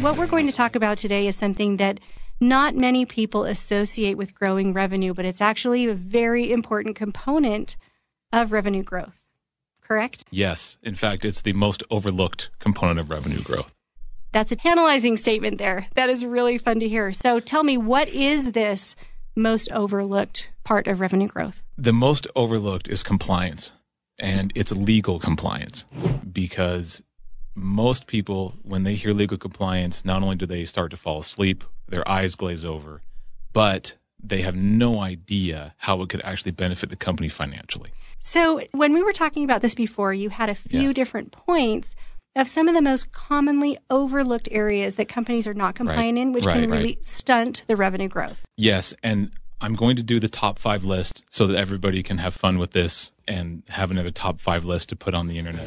What we're going to talk about today is something that not many people associate with growing revenue, but it's actually a very important component of revenue growth. Correct? Yes. In fact, it's the most overlooked component of revenue growth. That's a tantalizing statement there. That is really fun to hear. So tell me, what is this most overlooked part of revenue growth? The most overlooked is compliance, and it's legal compliance because most people, when they hear legal compliance, not only do they start to fall asleep, their eyes glaze over, but they have no idea how it could actually benefit the company financially. So, when we were talking about this before, you had a few Yes. different points of some of the most commonly overlooked areas that companies are not compliant in, which Right, can right. really stunt the revenue growth. Yes, and I'm going to do the top five list so that everybody can have fun with this and have another top five list to put on the internet.